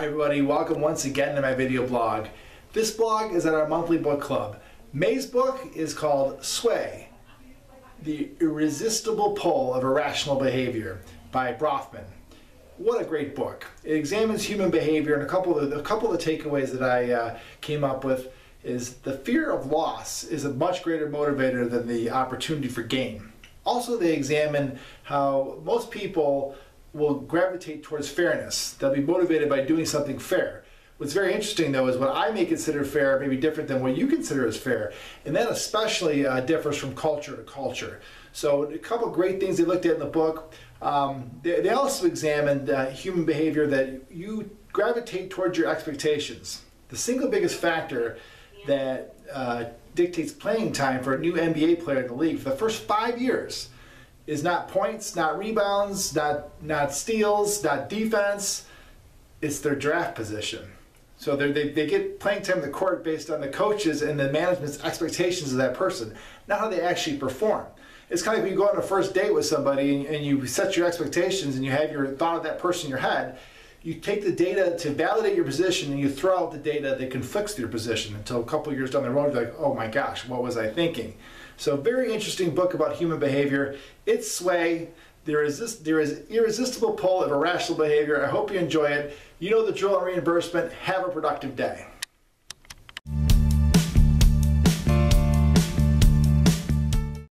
everybody, welcome once again to my video blog. This blog is at our monthly book club. May's book is called Sway, The Irresistible Pull of Irrational Behavior by Brafman. What a great book. It examines human behavior and a couple of the, a couple of the takeaways that I uh, came up with is the fear of loss is a much greater motivator than the opportunity for gain. Also, they examine how most people will gravitate towards fairness. They'll be motivated by doing something fair. What's very interesting though is what I may consider fair may be different than what you consider as fair. And that especially uh, differs from culture to culture. So a couple great things they looked at in the book. Um, they, they, also examined uh, human behavior that you gravitate towards your expectations. The single biggest factor that uh, dictates playing time for a new NBA player in the league for the first five years is not points, not rebounds, not not steals, not defense. It's their draft position. So they, they get playing time in the court based on the coaches and the management's expectations of that person, not how they actually perform. It's kind of like when you go on a first date with somebody and, and you set your expectations and you have your thought of that person in your head. You take the data to validate your position and you throw out the data that conflicts your position until a couple years down the road you're like, oh my gosh, what was I thinking? So very interesting book about human behavior. It's Sway. There is, this, there is irresistible pull of irrational behavior. I hope you enjoy it. You know the drill on reimbursement. Have a productive day.